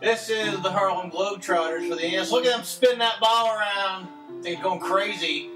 This is the Harlem Globetrotters for the NES. Look at them spinning that ball around. They're going crazy.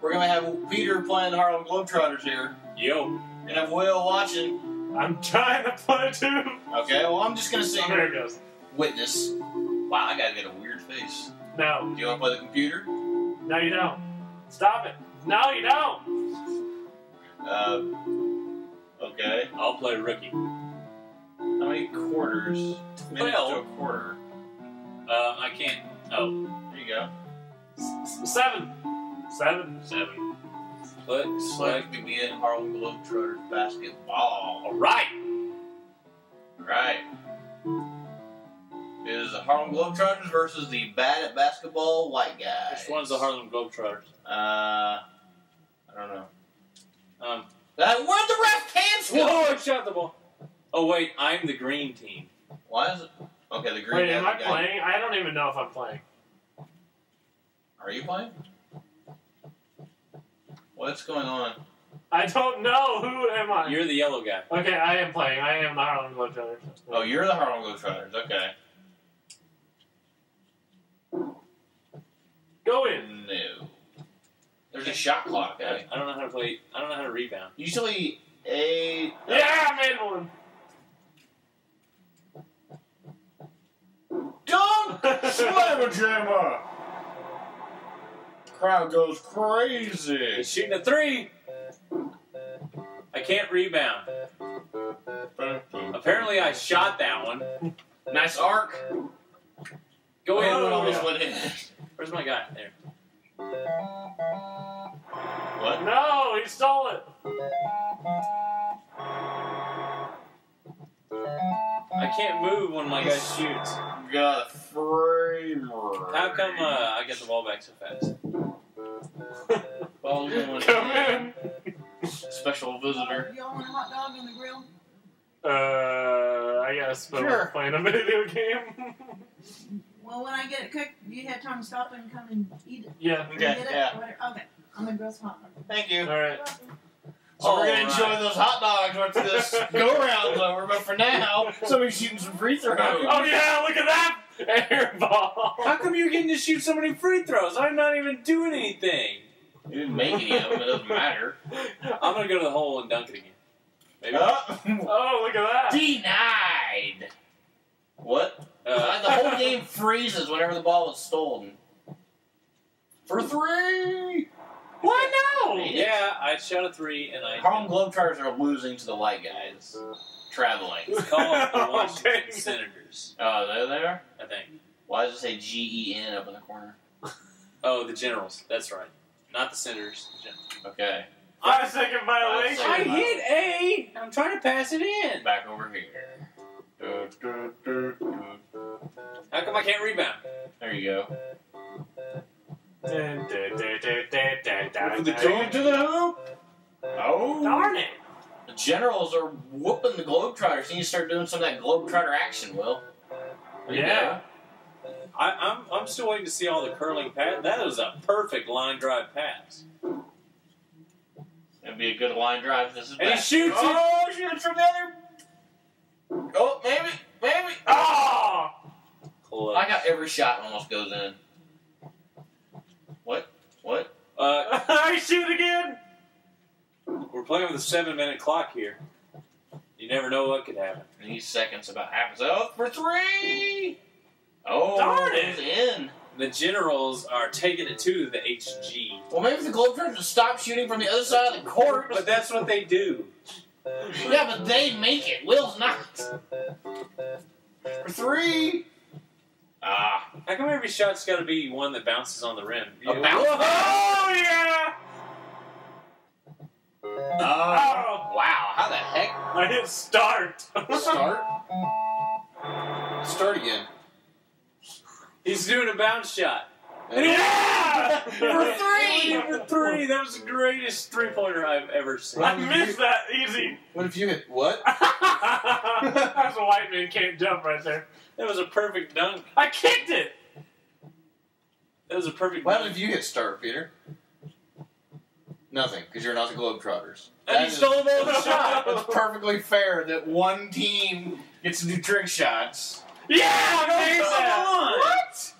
We're going to have Peter playing the Harlem Globetrotters here. Yo. And have Will watching. I'm trying to play too. Okay, well, I'm just going to sit Oh, there here it goes. witness. Wow, I got to get a weird face. No, Do you want to play the computer? no, you don't. Stop it. No, you don't. Uh, okay. I'll play rookie. How many quarters? Minutes to a Twelve. quarter. Uh, I can't. Oh, There you go. S- Seven. Seven. Seven. but Select begin Harlem Globetrotters basketball. All right. Right. It is the Harlem Globetrotters versus the bad at basketball white guys. Which one's the Harlem Globetrotters? Uh, I don't know. Um. Uh, where'd the ref hands go? Whoa! I shot the ball. Oh wait, I'm the green team. Why is it? Okay, the green Wait, am I guy- playing? I don't even know if I'm playing. Are you playing? What's going on? I don't know. Who am I? You're the yellow guy. okay, I am playing. I am the Harlem Globetrotters. Oh, you're the Harlem Globetrotters. Okay. Go in. No. There's a shot clock. I, I don't know how to play. I don't know how to rebound. Usually a. Yeah, I made one. Dunk! Jammer! Crowd goes crazy. He's shooting a three. I can't rebound. Apparently, I shot that one. Nice arc. Go in. Oh, almost yeah. went in. Where's my guy? There. What? No, he stole it. I can't move when my guy shoots. Got a frame. How come uh, I get the ball back so fast? Ball's going Come in. Special visitor. Y'all want a hot dog on the grill? Uh, I guess, but Sure. we're playing a video game. Well, when I get it cooked, you have time to stop and come and eat it? yeah. Okay, Get it? yeah. Whatever. Okay. I'm gonna grill some hot dogs. Thank you. All right. So we're gonna All enjoy right. those hot dogs once this go round's over. But for now, somebody's shooting some free throws. Oh yeah, look at that air ball. How come you're getting to shoot so many free throws? I'm not even doing anything. You didn't make any of them. It doesn't matter. I'm gonna go to the hole and dunk it again. Maybe. Uh, Oh, look at that. denied. What? Uh, the whole game freezes whenever the ball is stolen. For three. Why no? yeah, I shot a three and I. Harlem Globetrotters are losing to the white guys. Traveling. It's called the Oh, Washington dang. Senators, Oh, there they're there? I think. Why does it say G E N up in the corner? Oh, the Generals. That's right. Not the Senators. The Generals. Okay. Five second violation. I I hit A. I'm trying to pass it in. Back over here. How come I can't rebound? There you go. Dun, dun, dun, The dun. to the hoop. Oh. Darn it. Generals are whooping the Globetrotters. You need to start doing some of that Globetrotter action, Will. Yeah. I, I'm I'm still waiting to see all the curling pass. That was a perfect line drive pass. It'd be a good line drive. This is And he back. shoots it. Oh, shoots from the other. Oh, maybe, maybe. Oh! Close. I got every shot almost goes in. What? What? Uh, I shoot again. We're playing with a seven minute clock here. You never know what could happen. These seconds about happens. Oh, for three. Oh, Darn it. it's in. The Generals are taking it to the HG, Well, maybe if the Globetrotters would stop shooting from the other side of the court. but that's what they do. yeah, but they make it. Will's not. For three. Ah. How come every shot's got to be one that bounces on the rim? A bounce? Oh yeah! I hit start. Start. Start again. He's doing a bounce shot. yeah! For three. For three. That was the greatest three pointer I've ever seen. I missed that easy. What if you hit what? That's a white man can't jump right there. That was a perfect dunk. I kicked it. That was a perfect What dunk. if you hit start, Peter? Nothing, because you're not the Globetrotters. And he That is- stole the shot. It's perfectly fair that one team gets to do trick shots. Yeah, Come amazing. on. What?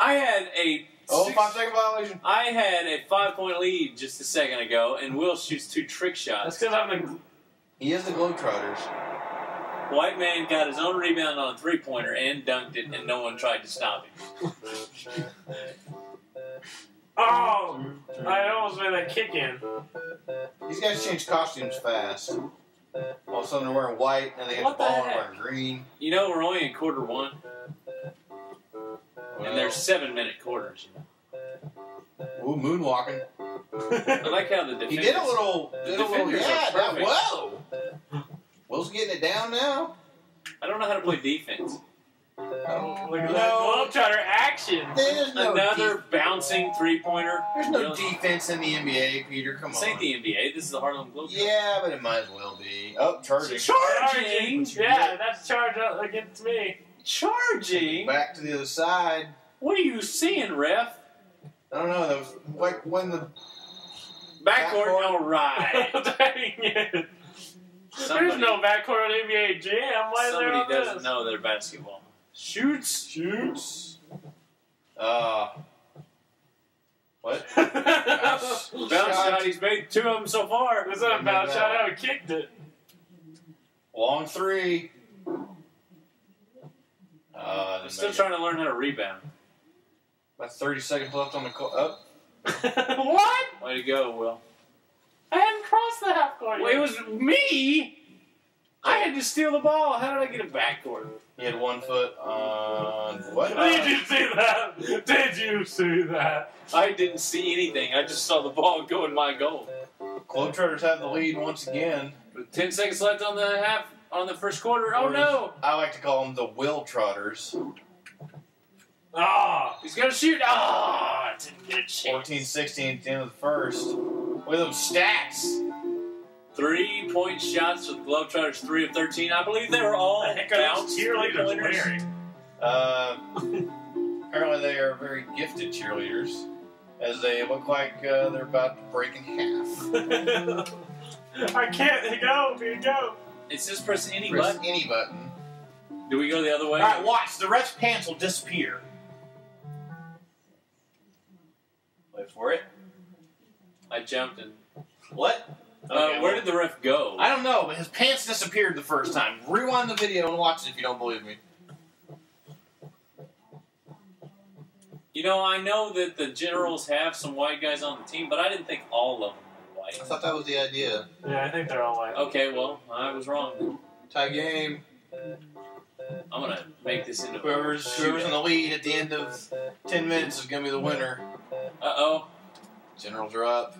I had a Oh, six- five second violation. I had a five point lead just a second ago, and Will shoots two trick That's shots. because I'm the. He is the Globetrotters. White man got his own rebound on a three pointer and dunked it, and no one tried to stop him. kick in. These guys change costumes fast. All of a sudden they're wearing white, and they get What the the ball and heck? wearing green. You know, we're only in quarter one, Well, and there's seven minute quarters. ooh, moonwalking. I like how the defenders. He did a little, the did a little, defenders are yeah. That, perfect. whoa. Will's getting it down now. I don't know how to play defense. Look at that No. Globetrotter action. There's no Another def- bouncing three pointer. there's no defense in the NBA, Peter. Come This on. ain't the NBA. This is the Harlem Globetrotters. Yeah, but it might as well be. Oh, charging. Charging. Yeah, that's charge up against me. Charging. Back to the other side. What are you seeing, ref? I don't know. That was like when the Backcourt. Backcourt. All right. Dang it. Somebody, There's no backcourt on NBA Jam. Why is there somebody on doesn't this? know their basketball. Shoots. shoots. Uh. What? Bounce Bounce shot. He's made two of them so far. Was that a bounce shot. I would kicked it. Long three. Uh, I'm still make it. trying to learn how to rebound. About 30 seconds left on the clock. Up. what? Way to go, Will. I hadn't crossed the half court. Well, it was me. I had to steal the ball. How did I get a backcourt? He had one foot on. What? Did you see that? Did you see that? I didn't see anything. I just saw the ball go in my goal. Globetrotters have the lead once again. With ten seconds left on the half on the first quarter. Oh no! I like to call them the Will Trotters. Ah, He's gonna shoot. Ah, didn't get a chance. 14 16 at the end of the first. Look at them stats. Three point shots with the Globetrotters, three of thirteen. I believe they were all the heck are bounce cheerleaders Uh, apparently, they are very gifted cheerleaders, as they look like uh, they're about to break in half. I can't go. Here you go. It's just press any Press button. any button. Do we go the other way? All right, watch. The ref's pants will disappear. Wait for it. I jumped and. What? Uh, where did the ref go? I don't know, but his pants disappeared the first time. Rewind the video and watch it if you don't believe me. You know, I know that the Generals have some white guys on the team, but I didn't think all of them were white. I thought that was the idea. Yeah, I think they're all white. Okay, well, I was wrong. Tie game. I'm gonna make this into Whoever's whoever's in the lead at the end of ten minutes is gonna be the winner. Uh oh. Generals are up.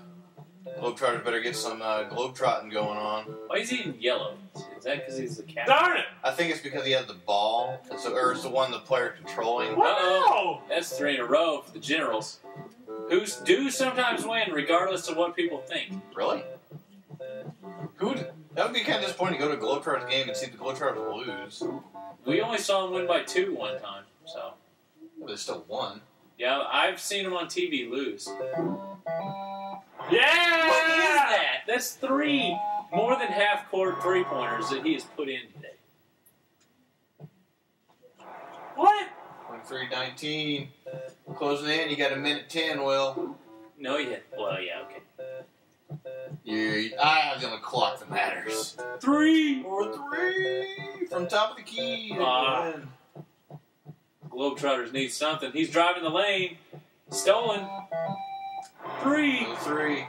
Globetrotters better get some uh, globetrotting going on. Why is he in yellow? Is that because he's the captain? Darn it! I think it's because he has the ball, and so, or it's the one the player controlling. What? Uh-oh. That's three in a row for the Generals, who do sometimes win, regardless of what people think. Really? Who? That would be kind of disappointing to go to a Globetrotters game and see the Globetrotters lose. We only saw him win by two one time, so But they still won. yeah, I've seen him on TV lose. Yeah! What is that? That's three more than half court three pointers that he has put in today. What? 23-19. Closing in. You got a minute ten. Will. No, he had. Well, yeah, okay. You. I have the only clock that matters. Three. Or three from top of the key. Ah. Globetrotters need something. He's driving the lane. Stolen. Three. Three.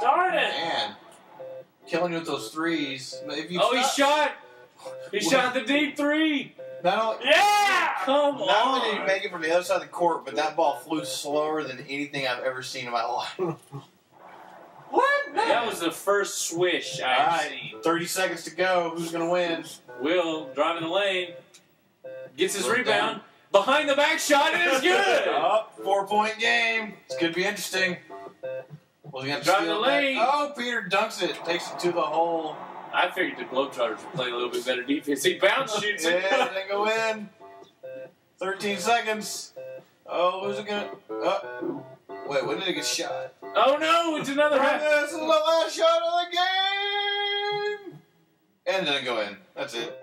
Darn it! Man, killing you with those threes. If you Oh, he shot. He shot the deep three. Not only, Yeah! Come on not only did he make it from the other side of the court, but that ball flew slower than anything I've ever seen in my life. What? That was the first swish All I've right, seen. 30 seconds to go. Who's going to win? Will driving the lane. Gets his Look rebound. Behind the back shot. It is good. Oh, four point game. It's going to be interesting. Well, you have to Drive steal the it back. lane. Oh, Peter dunks it. Takes it to the hole. I figured the Globetrotters would play a little bit better defense. He bounce shoots it. Yeah, they go in. 13 seconds. Oh, who's it to. Oh. Wait, when did it get shot? Oh no, it's another half. This is the last shot of the game! And it didn't go in. That's it.